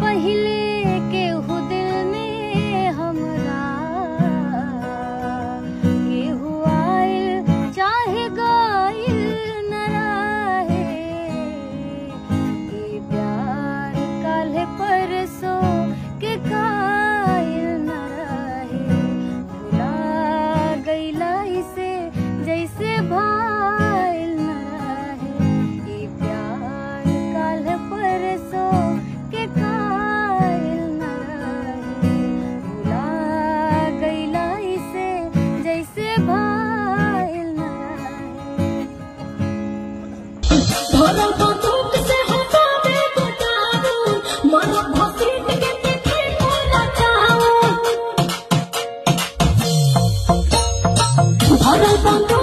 पहले Mama,